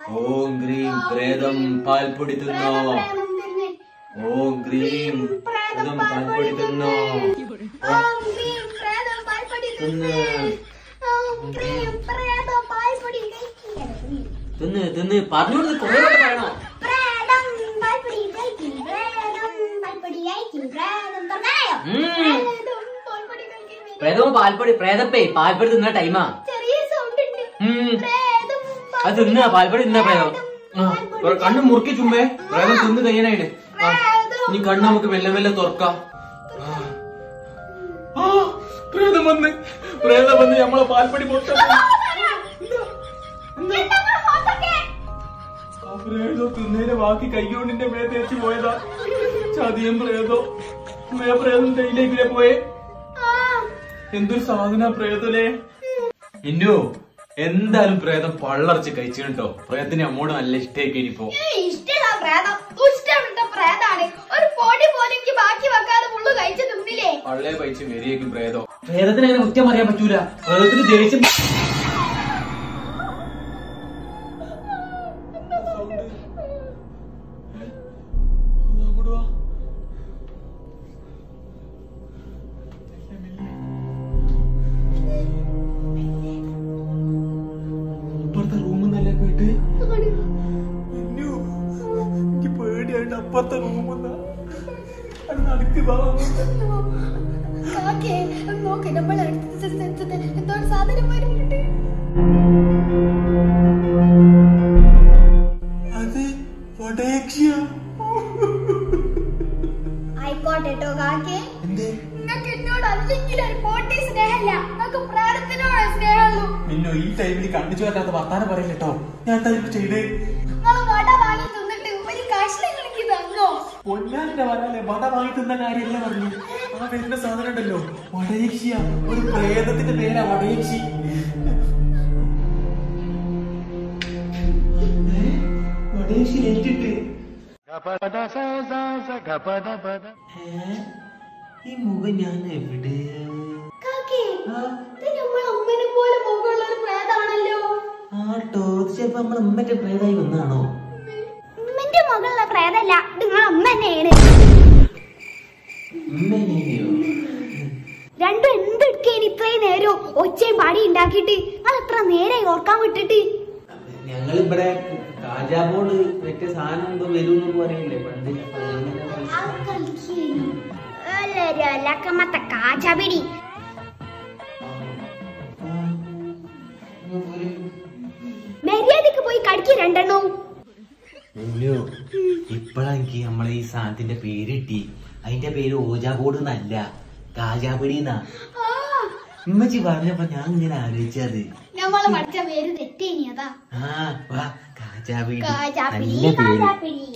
ഓം grime പ്രേതം പാൽപ്പൊടി തിന്നോ ഓം ഗ്രീം പ്രേതം പാൽപ്പൊടി തിന്നോ തിന്ന്. തിന്ന് തിന്ന്. പറഞ്ഞോട് കൊറേ പറയണോ. പ്രേതവും പാൽപ്പൊടി? പ്രേതപ്പേ പാൽപ്പൊടി തിന്ന ടൈമാ. ചെറിയ സൗണ്ട് ഉണ്ട്. അത് തിന്ന പാൽപ്പൊടി തിന്നാ പ്രേതം. കണ്ണ് മുറുക്കി ചുമ്മേ പ്രേതം തിന്ന് കഴിയാനായിട്ട് ഇനി കണ്ണ് നമുക്ക് മെല്ലെ മെല്ലെ തുറക്കാം. പ്രേതം വന്ന് പ്രേതം വന്ന് നമ്മളെ പാൽപ്പടി പൊട്ട ആ പ്രേതോ തിന്നേനെ ബാക്കി കൈകൊണ്ടിന്റെ മേ തേച്ച് പോയതാ. ചതിയം പ്രേതോ. മേ പ്രേതം തേയിലേക്കിലെ പോയേ. എന്തൊരു സാധന പ്രേതലേ. ഇന്നു എന്തായാലും പ്രേതം പള്ളർച്ച് കഴിച്ചു കേട്ടോ പ്രേതത്തിന് അമ്മോട് നല്ല ഇഷ്ടമാക്കി ഇനിയിപ്പോ പള്ളേ പൈച്ച് മെരിയേക്കും പ്രേതം. പ്രേതത്തിന് അങ്ങനെ കുറ്റം അറിയാൻ പറ്റൂല. പ്രേതത്തിന് ദേഷ്യം നോക്ക് നമ്മൾ അടുത്ത എന്തോ സാധനം വരുന്നുണ്ട് അത് കാക്കേ. നിങ്ങൾക്ക് എന്നോട് അല്ലെങ്കിൽ ഒരു പോട്ടി സ്നേഹമില്ല. നിങ്ങൾക്ക് പ്രാണത്തിനോട് സ്നേഹമുള്ളൂ. നിന്നോ ഈ ടൈമിൽ കണ്ടിച്ചു വരാത്ത വർത്താനം പറയില്ലട്ടോ ഞാൻ ചെയ്തേ നിങ്ങൾ വട വാങ്ങി തിന്നിട്ട് ഒരു കഷ്ണം എനിക്ക് തന്നോ പൊന്നാലിന്റെ വരല്ലേ വട വാങ്ങി തിന്ന കാര്യമല്ല പറഞ്ഞു? ആ പേരിന്റെ സാധനം ഉണ്ടല്ലോ. വടയക്ഷിയ ഒരു പ്രേതത്തിന്റെ പേരാ വടയക്ഷി. വടയക്ഷി ഈ മുഖം ഞാൻ എവിടെ? പോലെ മുഖമുള്ള ഒരു പ്രേതാണല്ലോ ആ ടോർച്ച്. പ്രേതായി വന്നാണോ അമ്മനെയാണ് നിങ്ങളെ അമ്മ തന്നെയാണ് രണ്ടും എന്തെടുക്കേന് ഇത്രയും നേരം ഒച്ചയും പാടി ഉണ്ടാക്കിയിട്ട് നിങ്ങൾ എത്ര നേരെ ഓർക്കാൻ വിട്ടിട്ട് ഞങ്ങൾ ഇവിടെ കാജാബോർഡ് മറ്റേ സാധനം എന്തോ വരും പറയില്ലേ പണ്ട് കാജാബിടി മര്യാദയ്ക്ക് പോയി കടിക്ക് രണ്ടെണ്ണവും ഇപ്പഴാ എനിക്ക് നമ്മളെ ഈ സാധനത്തിന്റെ പേര് കിട്ടി. അതിന്റെ പേര് ഓജാകോട് എന്നല്ല കാജാപടി എന്നാ ഉമ്മച്ചി പറഞ്ഞപ്പോ ഞാൻ ഇങ്ങനെ ആലോചിച്ചത്. നമ്മളെ പഠിച്ച പേര് തെറ്റേനി ആ വാ കാജാപിടി കാജാപിടി നല്ല പേര്. കാജാപിടി